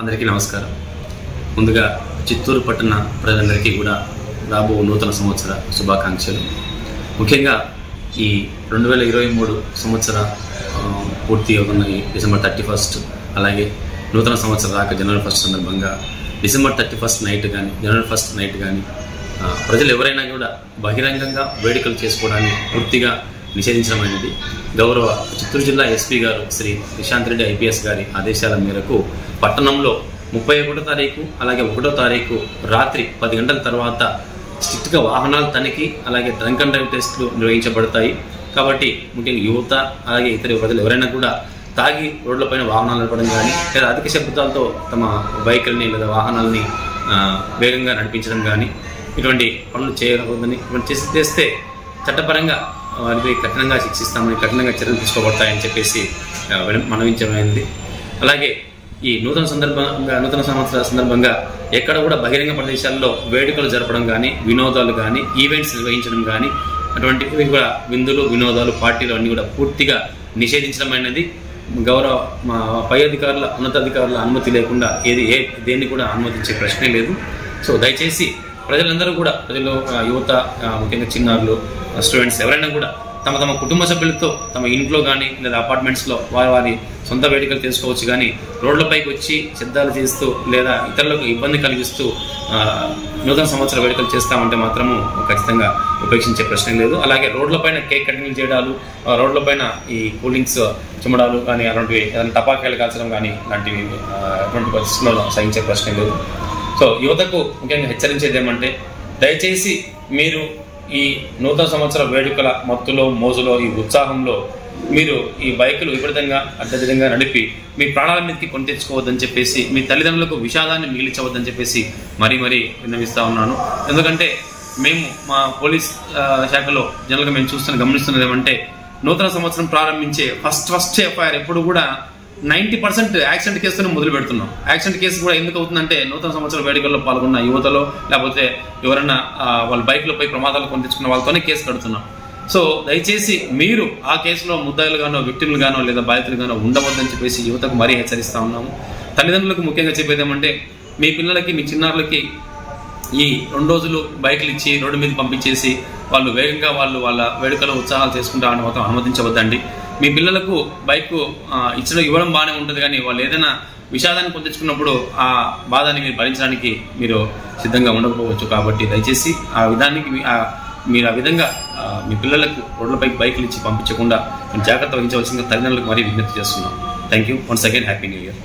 అందరికీ నమస్కారం. ముందుగా చిత్తూరు పట్టణ ప్రజలందరికీ కూడా రాబో నూతన సంవత్సర శుభాకాంక్షలు. ముఖ్యంగా ఈ రెండు వేల ఇరవై మూడు సంవత్సర పూర్తి అవుతున్న ఈ డిసెంబర్ థర్టీ ఫస్ట్. అలాగే నూతన సంవత్సర రాక జనవరి ఫస్ట్ సందర్భంగా డిసెంబర్ థర్టీ ఫస్ట్ నైట్ కానీ జనవరి ఫస్ట్ నైట్ కానీ ప్రజలు ఎవరైనా కూడా బహిరంగంగా వేడుకలు చేసుకోవడాన్ని పూర్తిగా నిషేధించడమైనది. గౌరవ చిత్తూరు జిల్లా ఎస్పీ గారు శ్రీ నిశాంత్ రెడ్డి ఐపీఎస్ గారి ఆదేశాల మేరకు పట్టణంలో ముప్పై ఒకటో తారీఖు అలాగే ఒకటో తారీఖు రాత్రి పది గంటల తర్వాత స్ట్రిక్ట్గా వాహనాల తనిఖీ అలాగే డ్రంక్ అండ్ డ్రైవ్ టెస్టులు నిర్వహించబడతాయి. కాబట్టి ముఖ్యంగా యువత అలాగే ఇతర ప్రజలు ఎవరైనా కూడా తాగి రోడ్లపైన వాహనాలు నడపడం కానీ లేదా అధిక శబ్దాలతో తమ బైకుల్ని లేదా వాహనాలని వేగంగా నడిపించడం కానీ ఇటువంటి పనులు చేయకూడదని ఇటువంటి చేసి చేస్తే చట్టపరంగా వారిపై కఠినంగా శిక్షిస్తామని కఠినంగా చర్యలు తీసుకోబడతాయని చెప్పేసి మనవించమైంది అలాగే ఈ నూతన సందర్భంగా నూతన సంవత్సర సందర్భంగా ఎక్కడ కూడా బహిరంగ ప్రదేశాల్లో వేడుకలు జరపడం కానీ వినోదాలు కానీ ఈవెంట్స్ నిర్వహించడం కానీ అటువంటివి కూడా విందులు వినోదాలు పార్టీలు అన్నీ కూడా పూర్తిగా నిషేధించడమైనది గౌరవ మా పై అధికారుల ఉన్నతాధికారుల అనుమతి లేకుండా ఏది ఏ దేన్ని కూడా అనుమతించే ప్రశ్నే లేదు. సో దయచేసి ప్రజలందరూ కూడా ప్రజలు యువత ముఖ్యంగా చిన్నారులు స్టూడెంట్స్ ఎవరైనా కూడా తమ తమ కుటుంబ సభ్యులతో తమ ఇంట్లో కానీ లేదా అపార్ట్మెంట్స్లో వారి వారి సొంత వేడుకలు తెలుసుకోవచ్చు కానీ రోడ్లపైకి వచ్చి శబ్దాలు చేస్తూ లేదా ఇతరులకు ఇబ్బంది కలిగిస్తూ నూతన సంవత్సర వేడుకలు చేస్తామంటే మాత్రము ఖచ్చితంగా ఉపేక్షించే ప్రశ్న లేదు. అలాగే రోడ్లపైన కేక్ కటింగ్ చేయడాలు రోడ్లపైన ఈ కూలింగ్స్ చిమ్మడాలు కానీ అలాంటివి ఏదైనా టపాకాయలు కాల్చడం కానీ లాంటివి ఎటువంటి అటువంటి పరిస్థితుల్లో సహించే ప్రశ్న లేదు. సో యువతకు ముఖ్యంగా హెచ్చరించేది ఏమంటే దయచేసి మీరు ఈ నూతన సంవత్సర వేడుకల మత్తులో మోజులో ఈ ఉత్సాహంలో మీరు ఈ బైకులు విపరీతంగా అడ్డదిడంగా నడిపి మీ ప్రాణాల మీదకి కొని తెచ్చుకోవద్దని చెప్పేసి మీ తల్లిదండ్రులకు విషాదాన్ని మిగిలించవద్దని చెప్పేసి మరీ మరీ విన్నవిస్తూ ఉన్నాను. ఎందుకంటే మేము మా పోలీస్ శాఖలో జనరల్గా మేము చూస్తున్న గమనిస్తున్నది ఏమంటే నూతన సంవత్సరం ప్రారంభించే ఫస్ట్ ఫస్ట్ ఎఫ్ఐఆర్ ఎప్పుడు కూడా నైంటీ పర్సెంట్ యాక్సిడెంట్ కేసుతో మొదలు పెడుతున్నాం. యాక్సిడెంట్ కేసు కూడా ఎందుకు అవుతుందంటే నూతన సంవత్సర వేడుకల్లో పాల్గొన్న యువతలో లేకపోతే ఎవరైనా వాళ్ళ వాళ్ళ బైక్లపై ప్రమాదాలు కొని తెచ్చుకున్న వాళ్ళతోనే కేసు కడుతున్నాం. సో దయచేసి మీరు ఆ కేసులో ముద్దాయిలుగానో వ్యక్తులుగానో లేదా బాధితులుగానో ఉండవద్దని చెప్పేసి యువతకు మరీ హెచ్చరిస్తా ఉన్నాము. తల్లిదండ్రులకు ముఖ్యంగా చెప్పేది ఏమంటే మీ పిల్లలకి మీ చిన్నారులకి ఈ రెండు రోజులు బైకులు ఇచ్చి రోడ్డు మీద పంపించేసి వాళ్ళు వేగంగా వాళ్ళు వాళ్ళ వేడుకలో ఉత్సాహాలు చేసుకుంటామని మాత్రం అనుమతించవద్దండి. మీ పిల్లలకు బైక్ ఇచ్చడం ఇవ్వడం బాగానే ఉంటుంది కానీ వాళ్ళు ఏదైనా విషాదాన్ని పొందించుకున్నప్పుడు ఆ బాధని మీరు భరించడానికి మీరు సిద్ధంగా ఉండకపోవచ్చు. కాబట్టి దయచేసి ఆ విధానికి మీ- మీరు ఆ విధంగా మీ పిల్లలకు రోడ్లపైకి బైకులు ఇచ్చి పంపించకుండా జాగ్రత్త వహించవలసిన తల్లిదండ్రులకు మరీ విజ్ఞప్తి చేస్తున్నాం. Thank you once again happy new year